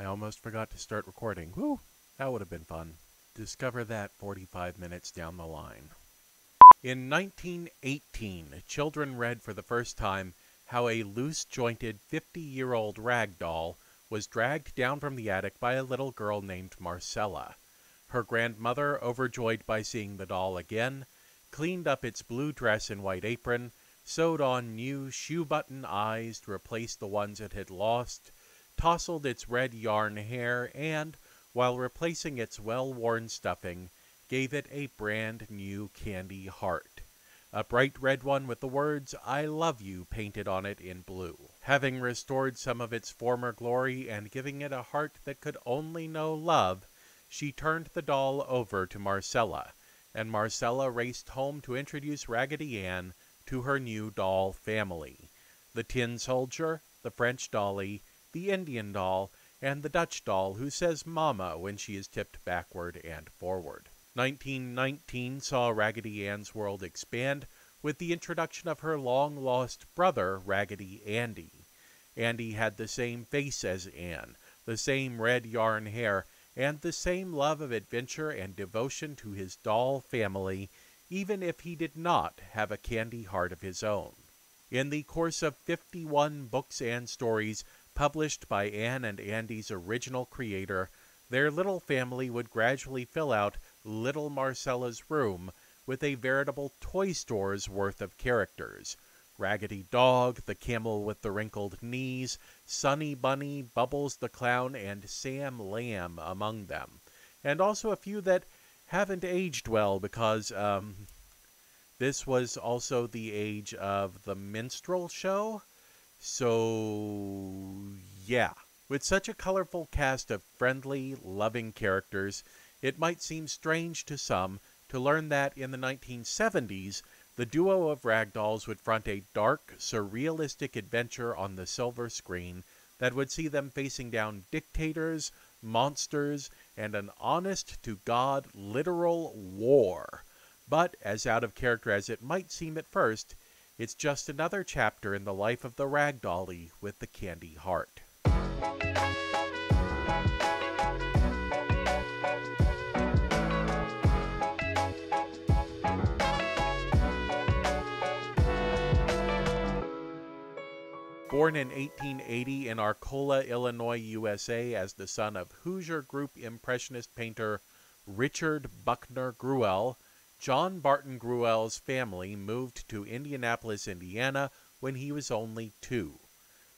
I almost forgot to start recording. Whew, that would have been fun. Discover that 45 minutes down the line. In 1918, children read for the first time how a loose jointed 50 year old rag doll was dragged down from the attic by a little girl named Marcella. Her grandmother, overjoyed by seeing the doll again, cleaned up its blue dress and white apron, sewed on new shoe button eyes to replace the ones it had lost, tousled its red yarn hair, and, while replacing its well worn stuffing, gave it a brand new candy heart. A bright red one with the words, I love you, painted on it in blue. Having restored some of its former glory and giving it a heart that could only know love, she turned the doll over to Marcella, and Marcella raced home to introduce Raggedy Ann to her new doll family the Tin Soldier, the French Dolly, the Indian doll, and the Dutch doll who says Mama when she is tipped backward and forward. 1919 saw Raggedy Ann's world expand with the introduction of her long lost brother, Raggedy Andy. Andy had the same face as Ann, the same red yarn hair, and the same love of adventure and devotion to his doll family, even if he did not have a candy heart of his own. In the course of 51 books and stories published by Ann and Andy's original creator, their little family would gradually fill out little Marcella's room with a veritable toy store's worth of characters. Raggedy Dog, the camel with the wrinkled knees, Sunny Bunny, Bubbles the Clown, and Sam Lamb among them. And also a few that haven't aged well because um, this was also the age of the minstrel show. So, yeah. With such a colorful cast of friendly, loving characters, it might seem strange to some to learn that in the 1970s, the duo of ragdolls would front a dark, surrealistic adventure on the silver screen that would see them facing down dictators, monsters, and an honest to God literal war. But, as out of character as it might seem at first, it's just another chapter in the life of the rag ragdolly with the candy heart. Born in 1880 in Arcola, Illinois, USA, as the son of Hoosier Group Impressionist painter Richard Buckner Gruelle, John Barton Gruelle's family moved to Indianapolis, Indiana when he was only two.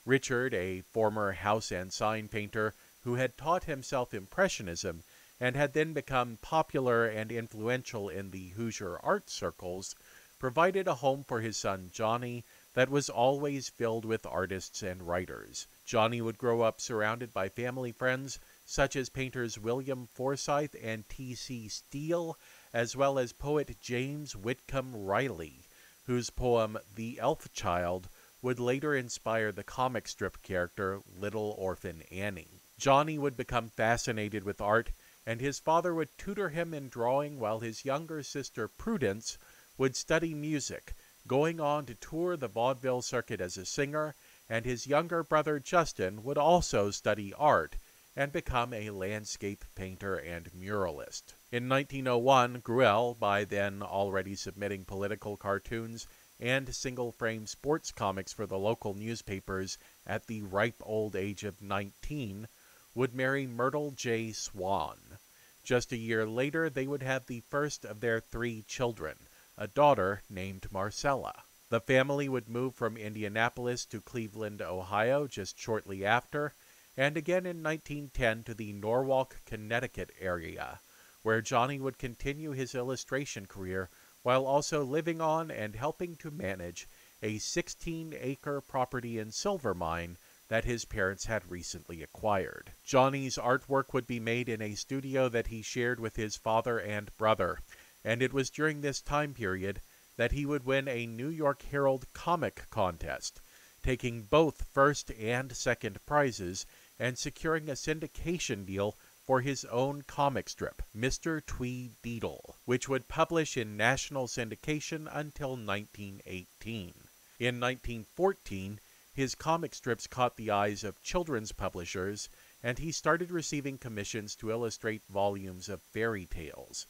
Richard, a former house and sign painter who had taught himself Impressionism and had then become popular and influential in the Hoosier art circles, provided a home for his son Johnny that was always filled with artists and writers. Johnny would grow up surrounded by family friends such as painters William Forsyth and T.C. Steele, as well as poet James Whitcomb Riley, whose poem The Elf Child would later inspire the comic strip character Little Orphan Annie. Johnny would become fascinated with art, and his father would tutor him in drawing while his younger sister Prudence would study music, going on to tour the vaudeville circuit as a singer, and his younger brother Justin would also study art and become a landscape painter and muralist. In 1901, Gruelle, by then already submitting political cartoons and single frame sports comics for the local newspapers at the ripe old age of 19, would marry Myrtle J. Swan. Just a year later, they would have the first of their three children, a daughter named Marcella. The family would move from Indianapolis to Cleveland, Ohio just shortly after, and again in 1910 to the Norwalk, Connecticut area, where Johnny would continue his illustration career while also living on and helping to manage a 16 acre property in Silvermine that his parents had recently acquired. Johnny's artwork would be made in a studio that he shared with his father and brother, and it was during this time period that he would win a New York Herald comic contest, taking both first and second prizes and securing a syndication deal for his own comic strip, Mr. Tweedledee, which would publish in national syndication until 1918. In 1914, his comic strips caught the eyes of children's publishers, and he started receiving commissions to illustrate volumes of fairy tales.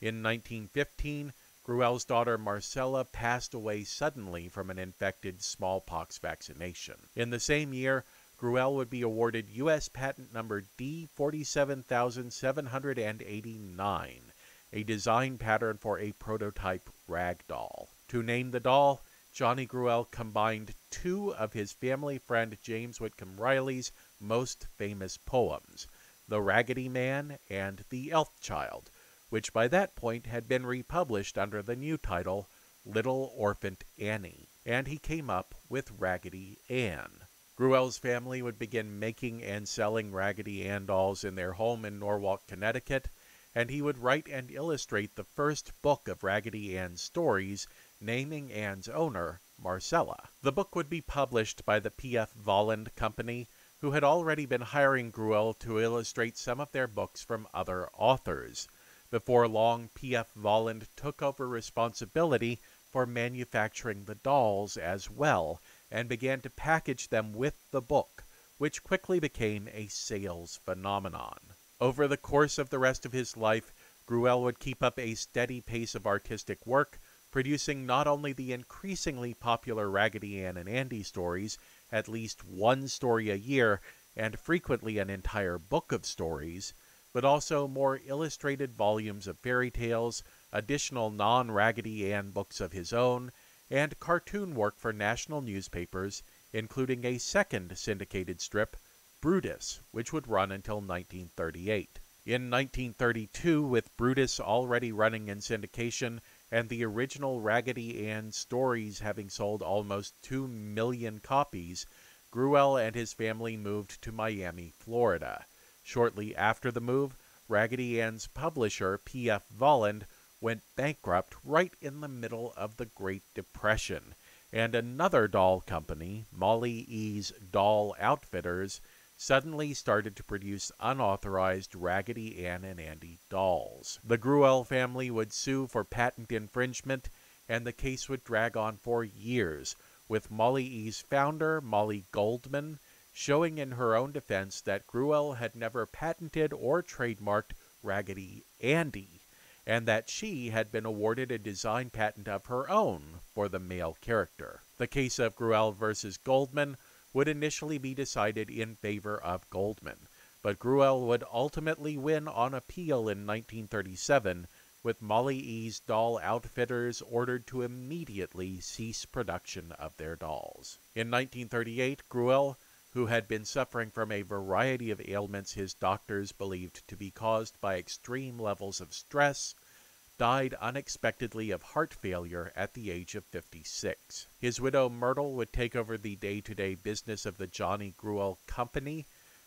In 1915, Gruelle's daughter Marcella passed away suddenly from an infected smallpox vaccination. In the same year, Gruelle would be awarded U.S. patent number D47789, a design pattern for a prototype rag doll. To name the doll, Johnny Gruelle combined two of his family friend James Whitcomb Riley's most famous poems, The Raggedy Man and The Elf Child, which by that point had been republished under the new title Little Orphant Annie, and he came up with Raggedy Ann. Gruelle's family would begin making and selling Raggedy Ann dolls in their home in Norwalk, Connecticut, and he would write and illustrate the first book of Raggedy Ann's stories, naming Ann's owner Marcella. The book would be published by the P.F. Volland Company, who had already been hiring Gruelle to illustrate some of their books from other authors. Before long, P.F. Volland took over responsibility for manufacturing the dolls as well and began to package them with the book, which quickly became a sales phenomenon. Over the course of the rest of his life, Gruelle would keep up a steady pace of artistic work, producing not only the increasingly popular Raggedy Ann and Andy stories, at least one story a year, and frequently an entire book of stories, but also more illustrated volumes of fairy tales, additional non Raggedy Ann books of his own, and cartoon work for national newspapers, including a second syndicated strip, Brutus, which would run until 1938. In 1932, with Brutus already running in syndication and the original Raggedy Ann stories having sold almost 2 million copies, Gruelle and his family moved to Miami, Florida. Shortly after the move, Raggedy Ann's publisher, P.F. Volland, went bankrupt right in the middle of the Great Depression, and another doll company, Mollye's Doll Outfitters, suddenly started to produce unauthorized Raggedy Ann and Andy dolls. The Gruelle family would sue for patent infringement, and the case would drag on for years, with Mollye's founder, Mollye Goldman, showing in her own defense that Gruelle had never patented or trademarked Raggedy Andy, and that she had been awarded a design patent of her own for the male character. The case of Gruelle versus Goldman would initially be decided in favor of Goldman, but Gruelle would ultimately win on appeal in 1937, with Mollye's doll outfitters ordered to immediately cease production of their dolls. In 1938, Gruelle, who had been suffering from a variety of ailments his doctors believed to be caused by extreme levels of stress, died unexpectedly of heart failure at the age of 56. His widow Myrtle would take over the day to day business of the Johnny Gruelle Company,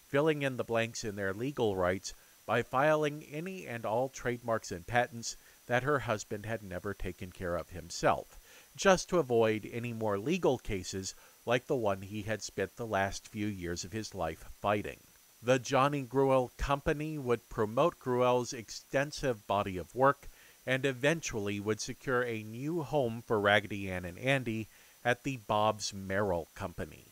filling in the blanks in their legal rights by filing any and all trademarks and patents that her husband had never taken care of himself, just to avoid any more legal cases like the one he had spent the last few years of his life fighting. The Johnny Gruelle Company would promote Gruelle's extensive body of work and eventually would secure a new home for Raggedy Ann and Andy at the Bobbs Merrill Company.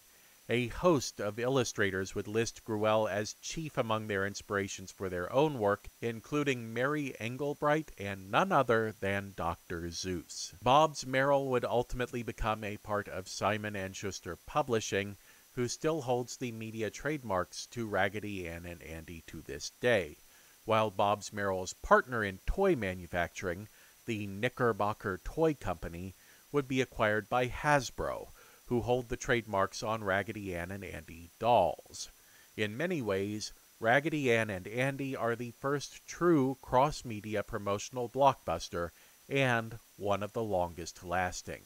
A host of illustrators would list Gruelle as chief among their inspirations for their own work, including Mary Engelbreit and none other than Dr. Seuss. Bobbs-Merrill would ultimately become a part of Simon & Schuster Publishing, who still holds the media trademarks to Raggedy Ann and Andy to this day while Bobbs-Merrill's partner in toy manufacturing, the Knickerbocker Toy Company, would be acquired by Hasbro, who hold the trademarks on Raggedy Ann and Andy dolls. In many ways, Raggedy Ann and Andy are the first true cross media promotional blockbuster and one of the longest lasting.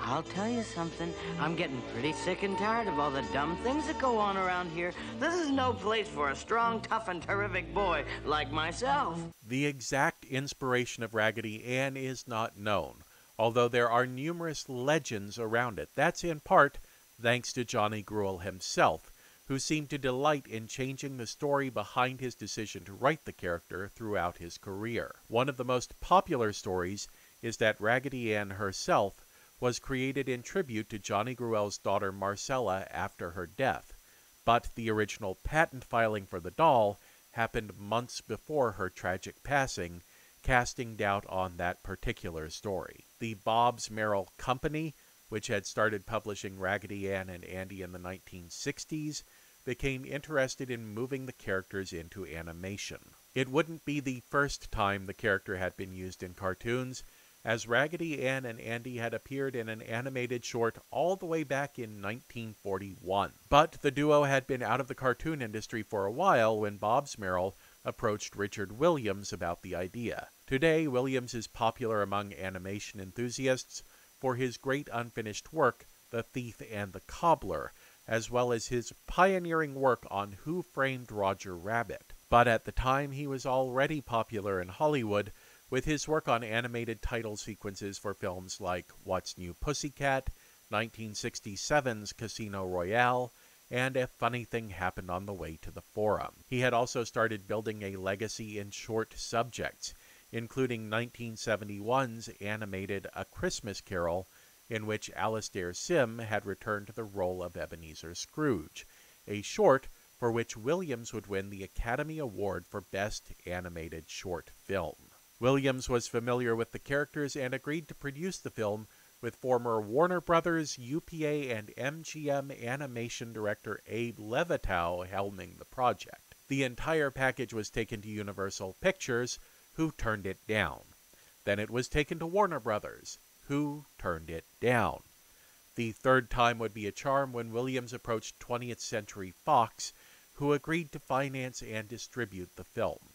I'll tell you something. I'm getting pretty sick and tired of all the dumb things that go on around here. This is no place for a strong, tough, and terrific boy like myself. The exact inspiration of Raggedy Ann is not known, although there are numerous legends around it. That's in part thanks to Johnny Gruelle himself, who seemed to delight in changing the story behind his decision to write the character throughout his career. One of the most popular stories is that Raggedy Ann herself was created in tribute to Johnny Gruelle's daughter Marcella after her death. but the original patent filing for the doll happened months before her tragic passing, casting doubt on that particular story. The Bobbs-Merrill Company, which had started publishing Raggedy Ann and Andy in the 1960s, became interested in moving the characters into animation. It wouldn't be the first time the character had been used in cartoons, as Raggedy Ann and Andy had appeared in an animated short all the way back in 1941. But the duo had been out of the cartoon industry for a while when Bobbs-Merrill approached Richard Williams about the idea. Today, Williams is popular among animation enthusiasts for his great unfinished work, The Thief and the Cobbler, as well as his pioneering work on Who Framed Roger Rabbit. But at the time, he was already popular in Hollywood with his work on animated title sequences for films like What's New Pussycat, 1967's Casino Royale, and A Funny Thing Happened on the Way to the Forum. He had also started building a legacy in short subjects, including 1971's animated A Christmas Carol, in which Alastair Sim had returned to the role of Ebenezer Scrooge, a short for which Williams would win the Academy Award for Best Animated Short Film. Williams was familiar with the characters and agreed to produce the film with former Warner Brothers, UPA, and MGM animation director Abe Levitow helming the project. The entire package was taken to Universal Pictures, who turned it down. Then it was taken to Warner Brothers, who turned it down. The third time would be a charm when Williams approached 20th Century Fox, who agreed to finance and distribute the film.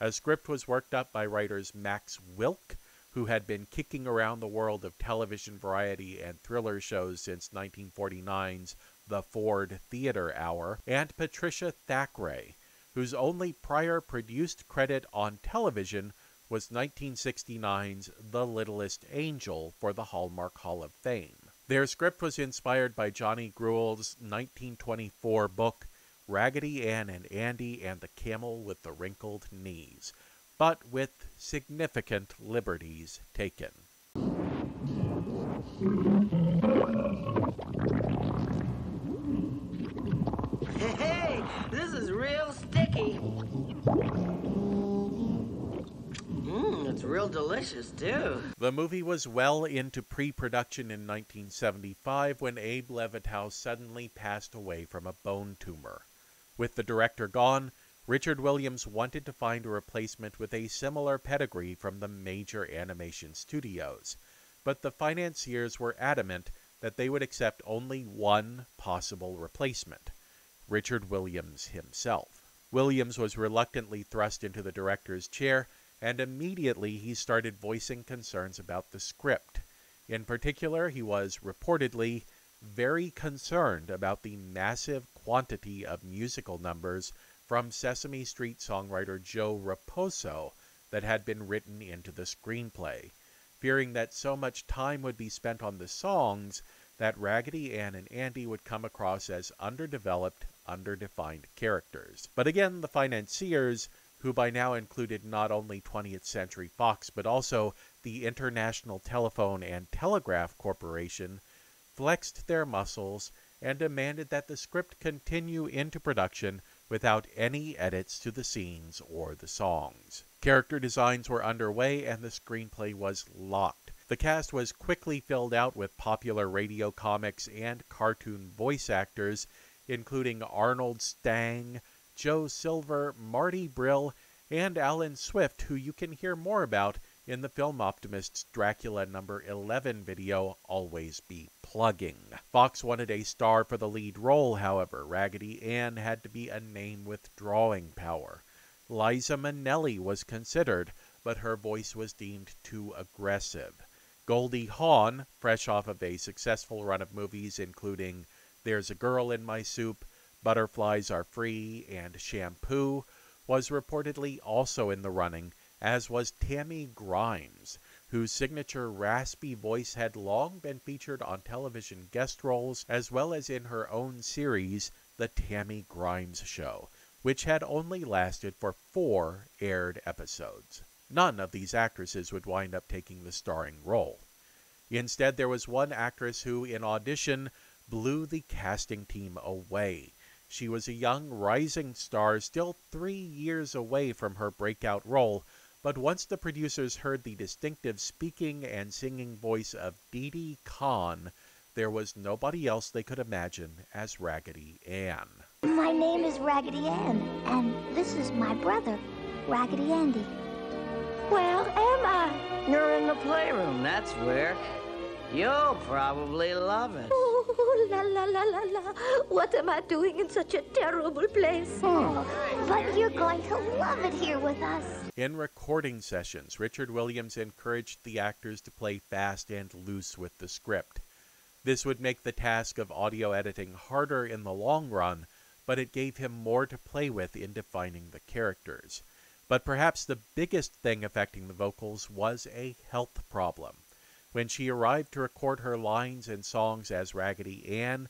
A script was worked up by writers Max Wilk, who had been kicking around the world of television variety and thriller shows since 1949's The Ford Theater Hour, and Patricia Thackeray, whose only prior produced credit on television was 1969's The Littlest Angel for the Hallmark Hall of Fame. Their script was inspired by Johnny Gruelle's 1924 book Raggedy Ann and Andy and the Camel with the Wrinkled Knees, but with significant liberties taken. The movie was well into pre production in 1975 when Abe Levitow suddenly passed away from a bone tumor. With the director gone, Richard Williams wanted to find a replacement with a similar pedigree from the major animation studios, but the financiers were adamant that they would accept only one possible replacement Richard Williams himself. Williams was reluctantly thrust into the director's chair, and immediately he started voicing concerns about the script. In particular, he was reportedly very concerned about the massive quantity of musical numbers from Sesame Street songwriter Joe Raposo that had been written into the screenplay, fearing that so much time would be spent on the songs that Raggedy Ann and Andy would come across as underdeveloped, underdefined characters. But again, the financiers, who by now included not only 20th Century Fox but also the International Telephone and Telegraph Corporation, flexed their muscles and demanded that the script continue into production without any edits to the scenes or the songs. Character designs were underway and the screenplay was locked. The cast was quickly filled out with popular radio comics and cartoon voice actors, including Arnold Stang, Joe Silver, Marty Brill, and Allen Swift, who you can hear more about in the Film Optimist's Dracula number 11 video, Always Be Plugging. Fox wanted a star for the lead role, however. Raggedy Ann had to be a name with drawing power. Liza Minnelli was considered, but her voice was deemed too aggressive. Goldie Hawn, fresh off of a successful run of movies including There's a Girl in My Soup, Butterflies Are Free, and Shampoo, was reportedly also in the running, as was Tammy Grimes, whose signature raspy voice had long been featured on television guest roles as well as in her own series, The Tammy Grimes Show, which had only lasted for four aired episodes. None of these actresses would wind up taking the starring role. Instead, there was one actress who, in audition, blew the casting team away. She was a young, rising star, still three years away from her breakout role, but once the producers heard the distinctive speaking and singing voice of Didi Conn, there was nobody else they could imagine as Raggedy Ann. My name is Raggedy Ann, and this is my brother, Raggedy Andy. Where am I? You're in the playroom, that's where. You'll probably love it. Oh, la la la la la. What am I doing in such a terrible place? Oh, but you're going to love it here with us. In recording sessions, Richard Williams encouraged the actors to play fast and loose with the script. This would make the task of audio editing harder in the long run, but it gave him more to play with in defining the characters. But perhaps the biggest thing affecting the vocals was a health problem. When she arrived to record her lines and songs as Raggedy Ann,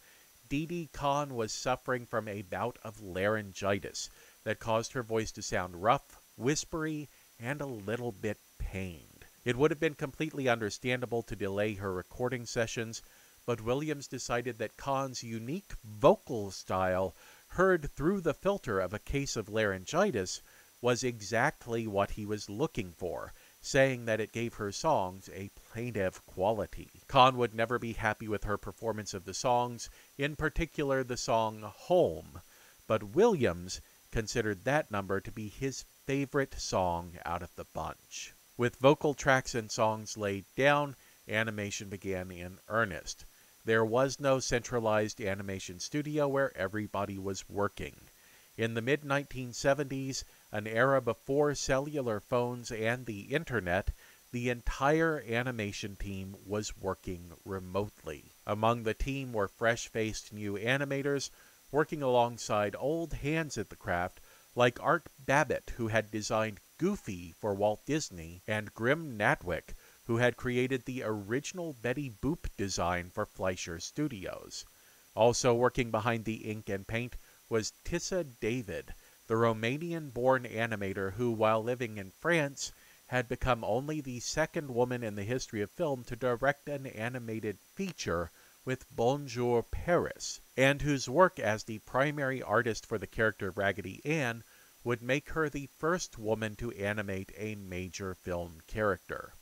Didi Conn was suffering from a bout of laryngitis that caused her voice to sound rough, whispery, and a little bit pained. It would have been completely understandable to delay her recording sessions, but Williams decided that Conn's unique vocal style, heard through the filter of a case of laryngitis, was exactly what he was looking for, saying that it gave her songs a plaintive quality. Conn would never be happy with her performance of the songs, in particular the song Home, but Williams considered that number to be his favorite song out of the bunch. With vocal tracks and songs laid down, animation began in earnest. There was no centralized animation studio where everybody was working. In the mid 1970s, an era before cellular phones and the internet, the entire animation team was working remotely. Among the team were fresh faced new animators working alongside old hands at the craft like Art Babbitt, who had designed Goofy for Walt Disney, and Grim Natwick, who had created the original Betty Boop design for Fleischer Studios. Also working behind the ink and paint was Tissa David, the Romanian born animator who, while living in France, had become only the second woman in the history of film to direct an animated feature with Bonjour Paris, and whose work as the primary artist for the character of Raggedy Ann would make her the first woman to animate a major film character.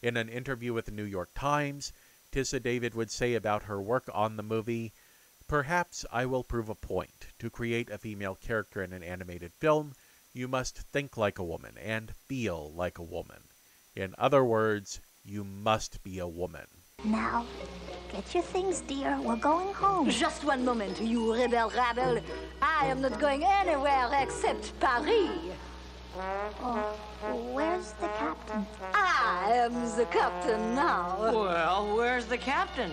In an interview with the New York Times, Tissa David would say about her work on the movie, Perhaps I will prove a point. To create a female character in an animated film, you must think like a woman and feel like a woman. In other words, you must be a woman. Now, get your things, dear. We're going home. Just one moment, you rebel rabble. I am not going anywhere except Paris. Oh, where's the captain? I am the captain now. Well, where's the captain?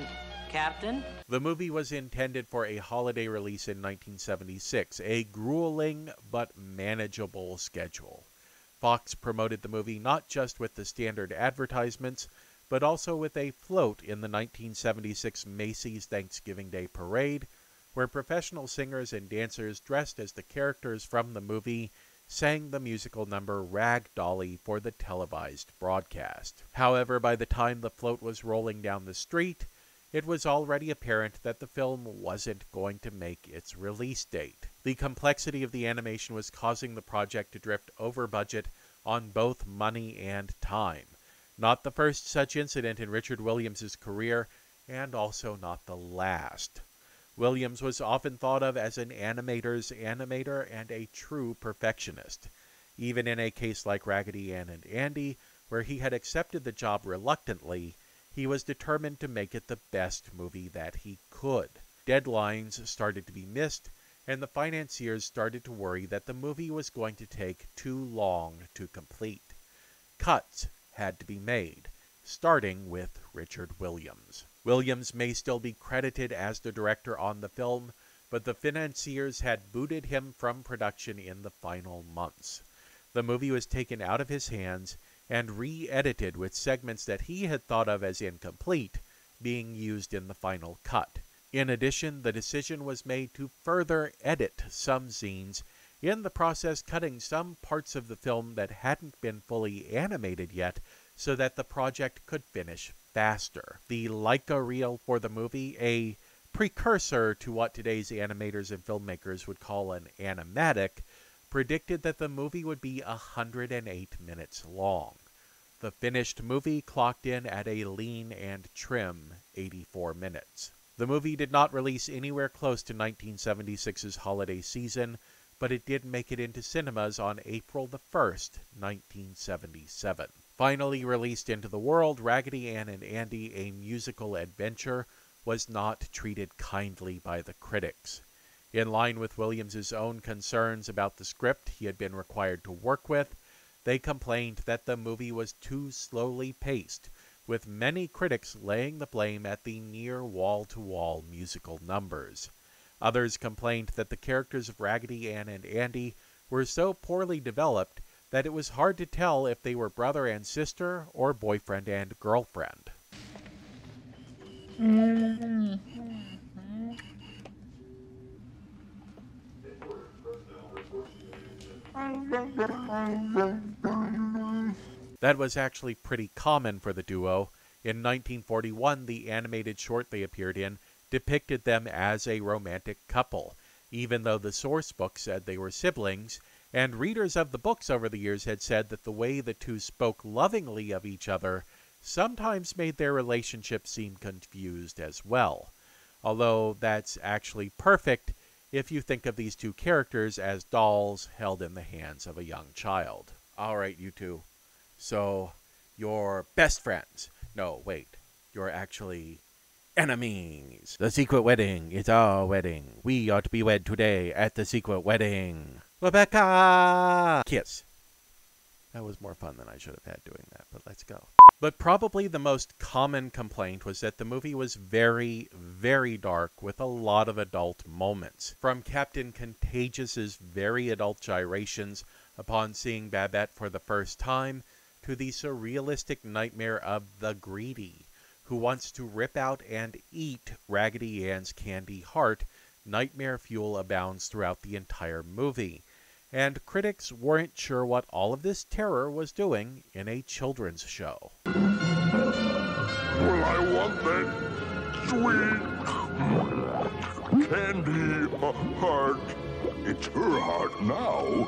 Captain? The movie was intended for a holiday release in 1976, a grueling but manageable schedule. Fox promoted the movie not just with the standard advertisements, but also with a float in the 1976 Macy's Thanksgiving Day Parade, where professional singers and dancers dressed as the characters from the movie sang the musical number Rag Dolly for the televised broadcast. However, by the time the float was rolling down the street, it was already apparent that the film wasn't going to make its release date. The complexity of the animation was causing the project to drift over budget on both money and time. Not the first such incident in Richard Williams's career, and also not the last. Williams was often thought of as an animator's animator and a true perfectionist. Even in a case like Raggedy Ann and Andy, where he had accepted the job reluctantly, he was determined to make it the best movie that he could. Deadlines started to be missed, and the financiers started to worry that the movie was going to take too long to complete. Cuts had to be made, starting with Richard Williams. Williams may still be credited as the director on the film, but the financiers had booted him from production in the final months. The movie was taken out of his hands and re edited with segments that he had thought of as incomplete being used in the final cut. In addition, the decision was made to further edit some scenes, in the process cutting some parts of the film that hadn't been fully animated yet so that the project could finish faster. The Leica reel for the movie, a precursor to what today's animators and filmmakers would call an animatic, predicted that the movie would be 108 minutes long. The finished movie clocked in at a lean and trim 84 minutes. The movie did not release anywhere close to 1976's holiday season, but it did make it into cinemas on April the 1st, 1977. Finally released into the world, Raggedy Ann and Andy, a musical adventure, was not treated kindly by the critics. In line with Williams's own concerns about the script he had been required to work with, they complained that the movie was too slowly paced, with many critics laying the blame at the near wall to wall musical numbers. Others complained that the characters of Raggedy Ann and Andy were so poorly developed that it was hard to tell if they were brother and sister or boyfriend and girlfriend. Mm-hmm. That was actually pretty common for the duo. In 1941, the animated short they appeared in depicted them as a romantic couple, even though the source book said they were siblings, and readers of the books over the years had said that the way the two spoke lovingly of each other sometimes made their relationship seem confused as well. Although that's actually perfect if you think of these two characters as dolls held in the hands of a young child. All right, you two. So, you're best friends. No, wait. You're actually enemies. The secret wedding is our wedding. We are to be wed today at the secret wedding. Rebecca! Kiss. That was more fun than I should have had doing that, but let's go. But probably the most common complaint was that the movie was very, very dark with a lot of adult moments. From Captain Contagious's very adult gyrations upon seeing Babette for the first time to the surrealistic nightmare of the greedy, who wants to rip out and eat Raggedy Ann's candy heart, nightmare fuel abounds throughout the entire movie. And critics weren't sure what all of this terror was doing in a children's show. Well, I want that sweet candy heart. It's her heart now,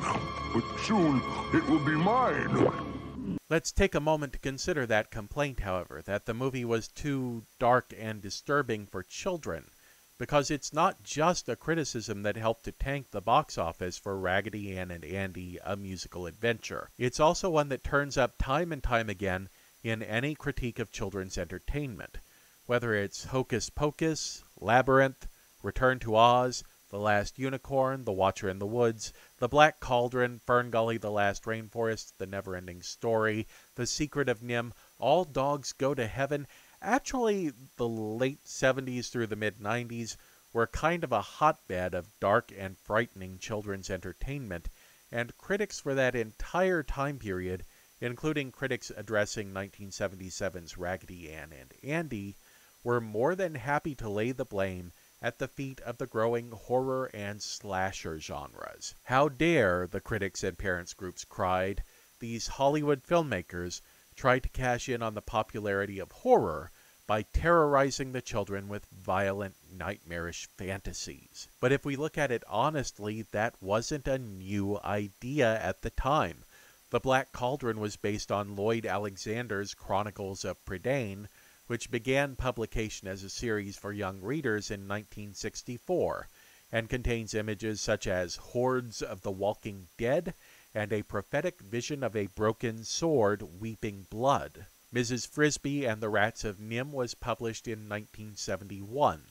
but soon it will be mine. Let's take a moment to consider that complaint, however, that the movie was too dark and disturbing for children, because it's not just a criticism that helped to tank the box office for Raggedy Ann and Andy, a musical adventure. It's also one that turns up time and time again in any critique of children's entertainment, whether it's Hocus Pocus, Labyrinth, Return to Oz, the Last Unicorn, The Watcher in the Woods, The Black Cauldron, Fern Gully, The Last Rainforest, The Neverending Story, The Secret of NIMH, All Dogs Go to Heaven. Actually, the late 70s through the mid 90s were kind of a hotbed of dark and frightening children's entertainment, and critics for that entire time period, including critics addressing 1977's Raggedy Ann and Andy, were more than happy to lay the blame at the feet of the growing horror and slasher genres. How dare, the critics and parents groups cried, these Hollywood filmmakers try to cash in on the popularity of horror by terrorizing the children with violent, nightmarish fantasies. But if we look at it honestly, that wasn't a new idea at the time. The Black Cauldron was based on Lloyd Alexander's Chronicles of Prydain, which began publication as a series for young readers in 1964 and contains images such as hordes of the walking dead and a prophetic vision of a broken sword weeping blood. Mrs. Frisby and the Rats of NIMH was published in 1971,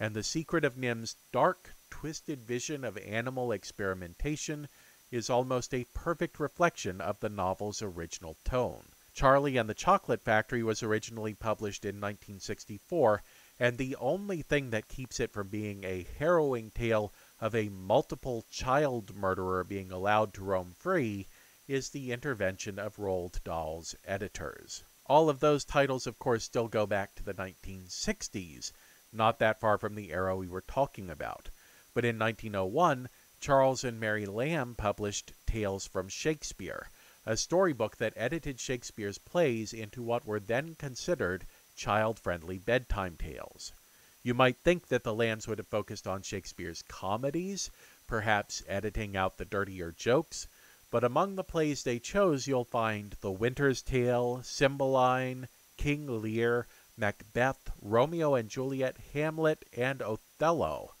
and The Secret of NIMH's dark, twisted vision of animal experimentation is almost a perfect reflection of the novel's original tone. Charlie and the Chocolate Factory was originally published in 1964, and the only thing that keeps it from being a harrowing tale of a multiple child murderer being allowed to roam free is the intervention of Roald Dahl's editors. All of those titles, of course, still go back to the 1960s, not that far from the era we were talking about. But in 1901, Charles and Mary Lamb published Tales from Shakespeare, a storybook that edited Shakespeare's plays into what were then considered child friendly bedtime tales. You might think that the Lambs would have focused on Shakespeare's comedies, perhaps editing out the dirtier jokes, but among the plays they chose you'll find The Winter's Tale, Cymbeline, King Lear, Macbeth, Romeo and Juliet, Hamlet, and Othello.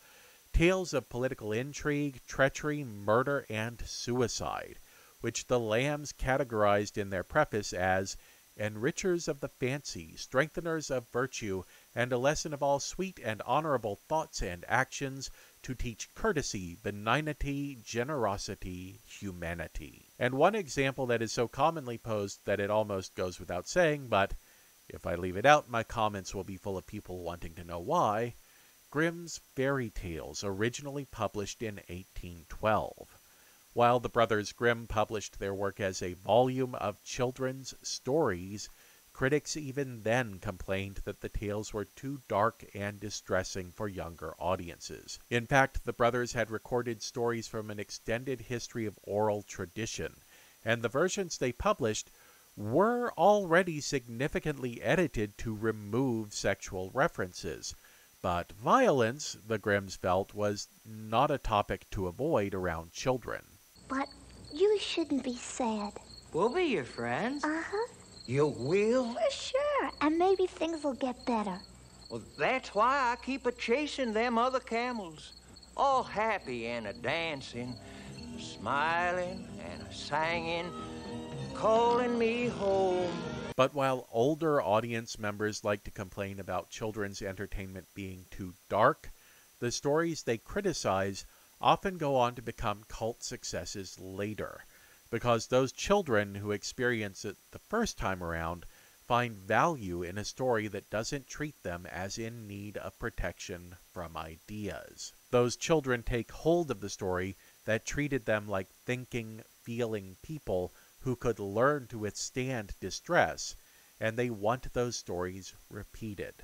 Tales of political intrigue, treachery, murder, and suicide, which the Lambs categorized in their preface as enrichers of the fancy, strengtheners of virtue, and a lesson of all sweet and honorable thoughts and actions, to teach courtesy, benignity, generosity, humanity. And one example that is so commonly posed that it almost goes without saying, but if I leave it out, my comments will be full of people wanting to know why. Grimm's Fairy Tales, originally published in 1812. While the brothers Grimm published their work as a volume of children's stories, critics even then complained that the tales were too dark and distressing for younger audiences. In fact, the brothers had recorded stories from an extended history of oral tradition, and the versions they published were already significantly edited to remove sexual references. But violence, the Grimms felt, was not a topic to avoid around children. But you shouldn't be sad. We'll be your friends. Uh-huh. You will? Well, sure. And maybe things will get better. Well, that's why I keep a chasing them other camels. All happy and a dancing, smiling and a singing, calling me home. But while older audience members like to complain about children's entertainment being too dark, the stories they criticize often go on to become cult successes later, because those children who experience it the first time around find value in a story that doesn't treat them as in need of protection from ideas. Those children take hold of the story that treated them like thinking, feeling people who could learn to withstand distress, and they want those stories repeated.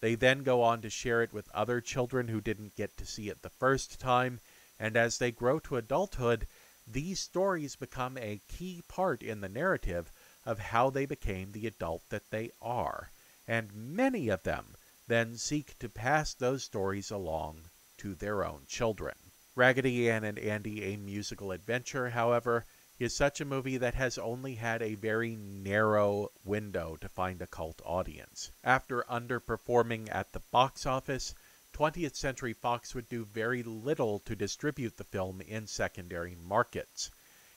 They then go on to share it with other children who didn't get to see it the first time, and as they grow to adulthood, these stories become a key part in the narrative of how they became the adult that they are, and many of them then seek to pass those stories along to their own children. Raggedy Ann and Andy, a musical adventure, however, is such a movie that has only had a very narrow window to find a cult audience. After underperforming at the box office, 20th Century Fox would do very little to distribute the film in secondary markets.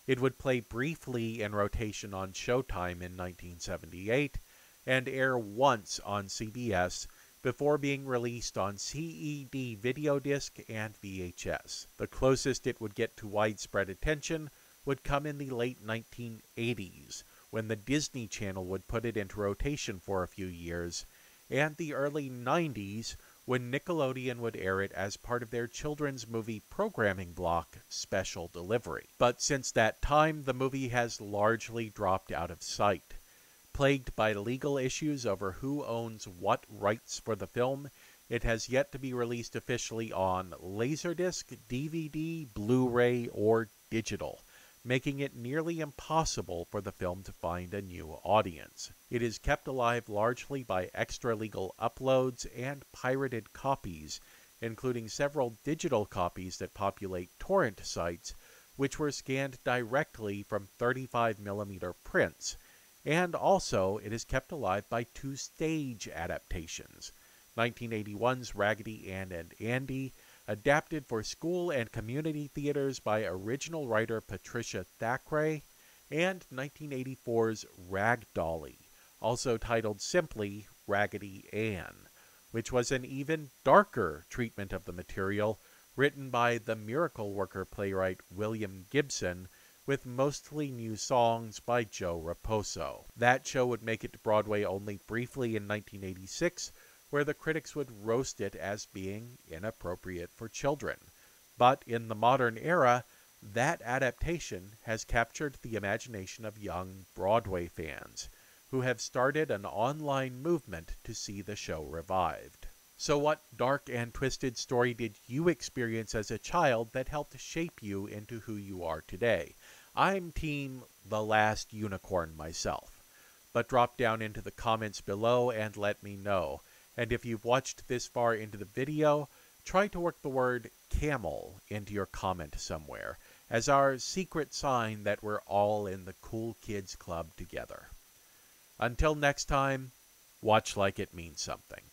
It would play briefly in rotation on Showtime in 1978 and air once on CBS before being released on CED video disc and VHS. The closest it would get to widespread attention would come in the late 1980s, when the Disney Channel would put it into rotation for a few years, and the early 90s, when Nickelodeon would air it as part of their children's movie programming block, Special Delivery. But since that time, the movie has largely dropped out of sight. Plagued by legal issues over who owns what rights for the film, it has yet to be released officially on Laserdisc, DVD, Blu ray, or digital making it nearly impossible for the film to find a new audience. It is kept alive largely by extra legal uploads and pirated copies, including several digital copies that populate torrent sites, which were scanned directly from 35mm prints. And also, it is kept alive by two stage adaptations 1981's Raggedy Ann and Andy adapted for school and community theaters by original writer Patricia Thackeray, and 1984's Ragdolly, also titled simply Raggedy Ann, which was an even darker treatment of the material written by the miracle worker playwright William Gibson with mostly new songs by Joe Raposo. That show would make it to Broadway only briefly in 1986 where the critics would roast it as being inappropriate for children. But in the modern era, that adaptation has captured the imagination of young Broadway fans, who have started an online movement to see the show revived. So, what dark and twisted story did you experience as a child that helped shape you into who you are today? I'm Team The Last Unicorn myself. But drop down into the comments below and let me know. And if you've watched this far into the video, try to work the word camel into your comment somewhere as our secret sign that we're all in the Cool Kids Club together. Until next time, watch like it means something.